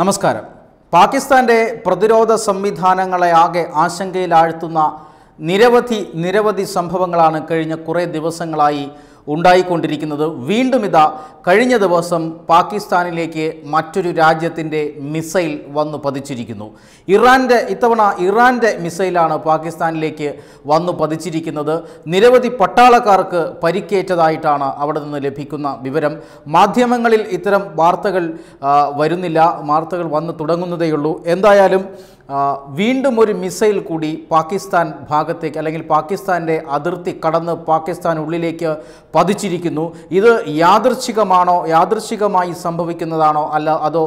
നമസ്കാരം. പാകിസ്ഥാന്റെ പ്രതിരോധ സംവിധാനങ്ങളെ ആകെ ആശങ്കയിലാഴ്ത്തുന്ന നിരവധി നിരവധി സംഭവങ്ങളാണ് കഴിഞ്ഞ കുറേ ദിവസങ്ങളായി ഉണ്ടായിക്കൊണ്ടിരിക്കുന്നത്. വീണ്ടും ഇതാ കഴിഞ്ഞ ദിവസം പാകിസ്ഥാനിലേക്ക് മറ്റൊരു രാജ്യത്തിന്റെ മിസൈൽ വന്നു പതിച്ചിരിക്കുന്നു. ഇറാന്റെ ഇത്തവണ ഇറാന്റെ മിസൈലാണ് പാകിസ്ഥാനിലേക്ക് വന്നു പതിച്ചിരിക്കുന്നത്. നിരവധി പട്ടാളക്കാർക്ക് പരിക്കേറ്റതായിട്ടാണ് അവിടെ നിന്ന് ലഭിക്കുന്ന വിവരം. മാധ്യമങ്ങളിൽ ഇത്തരം വാർത്തകൾ വരുന്നില്ല. വാർത്തകൾ വന്നു തുടങ്ങുന്നതേയുള്ളൂ. എന്തായാലും വീണ്ടും ഒരു മിസൈൽ കൂടി പാകിസ്ഥാൻ ഭാഗത്തേക്ക് അല്ലെങ്കിൽ പാകിസ്ഥാന്റെ അതിർത്തി കടന്ന് പാകിസ്ഥാൻ ഉള്ളിലേക്ക് പതിച്ചിരിക്കുന്നു. ഇത് യാദൃച്ഛികമാണോ യാദൃച്ഛികമായി സംഭവിക്കുന്നതാണോ അല്ല അതോ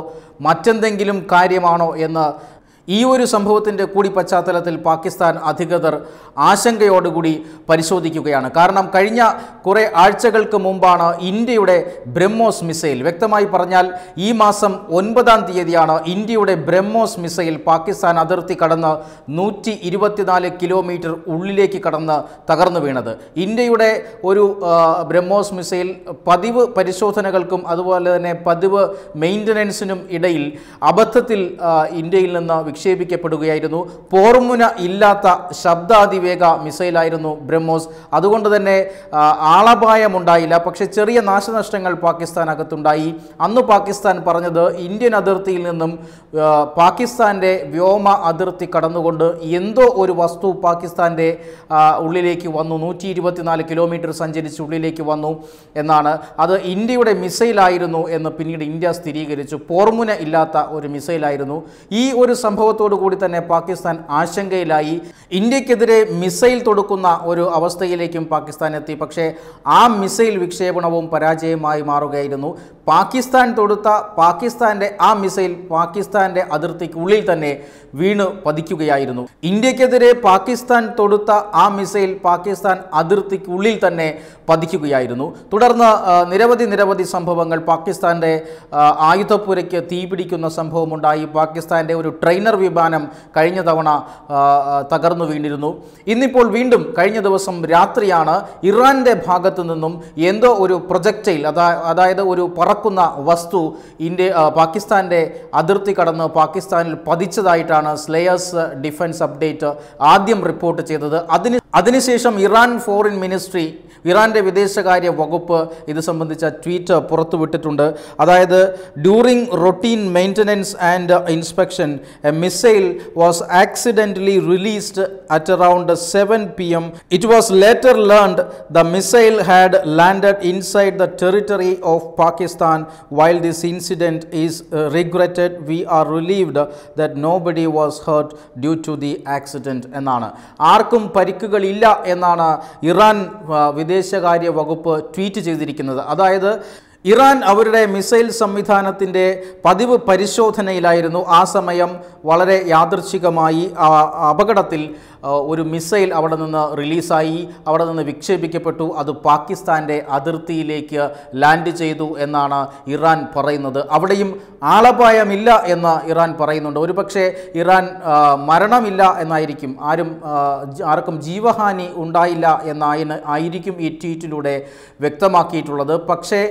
മറ്റെന്തെങ്കിലും കാര്യമാണോ എന്ന് ഈ ഒരു സംഭവത്തിന്റെ കൂടി പശ്ചാത്തലത്തിൽ പാകിസ്ഥാൻ അധികൃതർ ആശങ്കയോടുകൂടി പരിശോധിക്കുകയാണ്. കാരണം കഴിഞ്ഞ കുറേ ആഴ്ചകൾക്ക് മുമ്പാണ് ഇന്ത്യയുടെ ബ്രഹ്മോസ് മിസൈൽ വ്യക്തമായി പറഞ്ഞാൽ ഈ മാസം ഒൻപതാം തീയതിയാണ് ഇന്ത്യയുടെ ബ്രഹ്മോസ് മിസൈൽ പാകിസ്ഥാൻ അതിർത്തി കടന്ന് നൂറ്റി ഇരുപത്തിനാല് കിലോമീറ്റർ ഉള്ളിലേക്ക് കടന്ന് തകർന്നു വീണത്. ഇന്ത്യയുടെ ഒരു ബ്രഹ്മോസ് മിസൈൽ പതിവ് പരിശോധനകൾക്കും അതുപോലെ തന്നെ പതിവ് മെയിന്റനൻസിനും ഇടയിൽ അബദ്ധത്തിൽ ഇന്ത്യയിൽ നിന്ന് വിക്ഷേപിക്കപ്പെടുകയായിരുന്നു പോർമുന ഇല്ലാത്ത ശബ്ദാതിവേഗ മിസൈലായിരുന്നു ബ്രഹ്മോസ്. അതുകൊണ്ട് തന്നെ ആളപായമുണ്ടായില്ല. പക്ഷേ ചെറിയ നാശനഷ്ടങ്ങൾ പാകിസ്ഥാൻ അകത്തുണ്ടായി അന്ന് പാകിസ്ഥാൻ പറഞ്ഞത് ഇന്ത്യൻ അതിർത്തിയിൽ നിന്നും പാകിസ്ഥാന്റെ വ്യോമ അതിർത്തി കടന്നുകൊണ്ട് എന്തോ ഒരു വസ്തു പാകിസ്ഥാന്റെ ഉള്ളിലേക്ക് വന്നു. നൂറ്റി ഇരുപത്തിനാല് കിലോമീറ്റർ സഞ്ചരിച്ച് ഉള്ളിലേക്ക് വന്നു എന്നാണ്. അത് ഇന്ത്യയുടെ മിസൈലായിരുന്നു എന്ന് പിന്നീട് ഇന്ത്യ സ്ഥിരീകരിച്ചു. പോർമുന ഇല്ലാത്ത ഒരു മിസൈലായിരുന്നു. ഈ ഒരു സംഭവത്തോടു കൂടി തന്നെ പാകിസ്ഥാൻ ആശങ്കയിലായി. ഇന്ത്യക്കെതിരെ മിസൈൽ തൊടുക്കുന്ന ഒരു അവസ്ഥയിലേക്കും പാകിസ്ഥാൻ എത്തി പക്ഷേ ആ മിസൈൽ വിക്ഷേപണവും പരാജയമായി മാറുകയായിരുന്നു പാകിസ്ഥാൻ തൊടുത്ത പാകിസ്ഥാന്റെ ആ മിസൈൽ പാകിസ്ഥാന്റെ അതിർത്തിക്കുള്ളിൽ തന്നെ വീണ് പതിക്കുകയായിരുന്നു. ഇന്ത്യക്കെതിരെ പാകിസ്ഥാൻ തൊടുത്ത ആ മിസൈൽ പാകിസ്ഥാൻ അതിർത്തിക്കുള്ളിൽ തന്നെ പതിക്കുകയായിരുന്നു. തുടർന്ന് നിരവധി നിരവധി സംഭവങ്ങൾ പാകിസ്ഥാന്റെ ആയുധപ്പുരയ്ക്ക് തീപിടിക്കുന്ന സംഭവമുണ്ടായി. പാകിസ്ഥാന്റെ ഒരു ട്രെയിനർ വിമാനം കഴിഞ്ഞ തവണ തകർന്നു വീണിരുന്നു. ഇന്നിപ്പോൾ വീണ്ടും കഴിഞ്ഞ ദിവസം രാത്രിയാണ് ഇറാന്റെ ഭാഗത്തു നിന്നും എന്തോ ഒരു പ്രൊജക്റ്റൈൽ അതായത് ഒരു പറക്കുന്ന വസ്തു ഇന്ത്യ പാകിസ്ഥാന്റെ അതിർത്തി കടന്ന് പാകിസ്ഥാനിൽ പതിച്ചതായിട്ടാണ് സ്ലേയേഴ്സ് ഡിഫൻസ് അപ്ഡേറ്റ് ആദ്യം റിപ്പോർട്ട് ചെയ്തത്. അതിന് അതിനുശേഷം ഇറാൻ ഫോറിൻ മിനിസ്ട്രി ഇറാന്റെ വിദേശകാര്യ വകുപ്പ് ഇത് സംബന്ധിച്ച ട്വീറ്റ് പുറത്തുവിട്ടിട്ടുണ്ട്. അതായത് during routine maintenance and inspection a missile was accidentally released at around seven P M it was later learned the missile had landed inside the territory of Pakistan while this incident is regretted we are relieved that nobody was hurt due to the accident എന്നാണ്. ആർക്കും പരിക്കുകളില്ല എന്നാണ് Iran വിദേശകാര്യ വകുപ്പ് tweet ചെയ്തിരിക്കുന്നത്. അതായത് Iran അവരുടെ missile സംവിധാനത്തിന്റെ പതിവ് പരിശോധനയിലായിരുന്നു. ആ സമയം വളരെ യാദൃച്ഛികമായി അപകടത്തിൽ ഒരു മിസൈൽ അവിടെ നിന്ന് റിലീസായി അവിടെ നിന്ന് വിക്ഷേപിക്കപ്പെട്ടു. അത് പാകിസ്ഥാന്റെ അതിർത്തിയിലേക്ക് ലാൻഡ് ചെയ്തു എന്നാണ് ഇറാൻ പറയുന്നത്. അവിടെയും ആളപായമില്ല എന്ന് ഇറാൻ പറയുന്നുണ്ട്. ഒരുപക്ഷെ ഇറാൻ മരണമില്ല എന്നായിരിക്കും. ആരും ആർക്കും ജീവഹാനി ഉണ്ടായില്ല എന്നായി ആയിരിക്കും ഈ ട്വീറ്റിലൂടെ വ്യക്തമാക്കിയിട്ടുള്ളത്. പക്ഷേ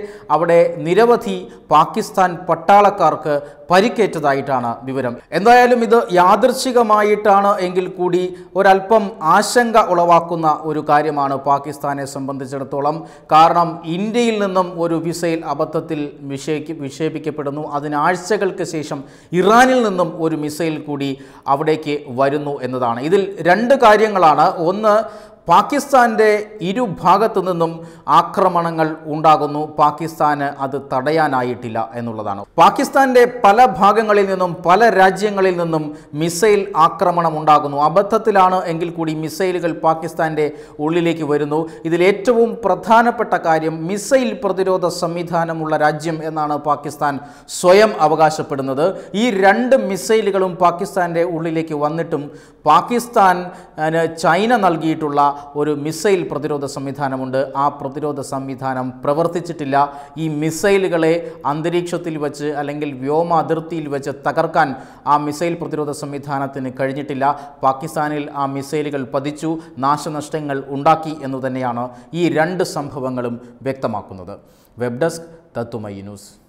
അവിടെ നിരവധി പാകിസ്ഥാൻ പട്ടാളക്കാർക്ക് പരിക്കേറ്റതായിട്ടാണ് വിവരം. എന്തായാലും ഇത് യാദൃശികമായിട്ടാണ് എങ്കിൽ കൂടി ഒരല്പം ആശങ്ക ഉളവാക്കുന്ന ഒരു കാര്യമാണ് പാകിസ്ഥാനെ സംബന്ധിച്ചിടത്തോളം. കാരണം ഇന്ത്യയിൽ നിന്നും ഒരു മിസൈൽ അബദ്ധത്തിൽ വിക്ഷേപിക്കപ്പെടുന്നു അതിനാഴ്ചകൾക്ക് ശേഷം ഇറാനിൽ നിന്നും ഒരു മിസൈൽ കൂടി അവിടേക്ക് വരുന്നു എന്നതാണ്. ഇതിൽ രണ്ട് കാര്യങ്ങളാണ്. ഒന്ന് പാകിസ്ഥാന്റെ ഇരുഭാഗത്തു നിന്നും ആക്രമണങ്ങൾ ഉണ്ടാകുന്നു. പാകിസ്ഥാന് അത് തടയാനായിട്ടില്ല എന്നുള്ളതാണ്. പാകിസ്ഥാന്റെ പല ഭാഗങ്ങളിൽ നിന്നും പല രാജ്യങ്ങളിൽ നിന്നും മിസൈൽ ആക്രമണം ഉണ്ടാകുന്നു. അബദ്ധത്തിലാണ് എങ്കിൽ കൂടി മിസൈലുകൾ പാകിസ്ഥാന്റെ ഉള്ളിലേക്ക് വരുന്നു. ഇതിൽ ഏറ്റവും പ്രധാനപ്പെട്ട കാര്യം മിസൈൽ പ്രതിരോധ സംവിധാനമുള്ള രാജ്യം എന്നാണ് പാകിസ്ഥാൻ സ്വയം അവകാശപ്പെടുന്നത്. ഈ രണ്ട് മിസൈലുകളും പാകിസ്ഥാന്റെ ഉള്ളിലേക്ക് വന്നിട്ടും പാകിസ്ഥാൻ ചൈന നൽകിയിട്ടുള്ള ഒരു മിസൈൽ പ്രതിരോധ സംവിധാനമുണ്ട്. ആ പ്രതിരോധ സംവിധാനം പ്രവർത്തിച്ചിട്ടില്ല. ഈ മിസൈലുകളെ അന്തരീക്ഷത്തിൽ വെച്ച് അല്ലെങ്കിൽ വ്യോമ അതിർത്തിയിൽ വെച്ച് തകർക്കാൻ ആ മിസൈൽ പ്രതിരോധ സംവിധാനത്തിന് കഴിഞ്ഞിട്ടില്ല. പാകിസ്ഥാനിൽ ആ മിസൈലുകൾ പതിച്ചു നാശനഷ്ടങ്ങൾ ഉണ്ടാക്കി എന്നു തന്നെയാണ് ഈ രണ്ട് സംഭവങ്ങളും വ്യക്തമാക്കുന്നത്. വെബ് ഡെസ്ക് തത്തുമൈ ന്യൂസ്.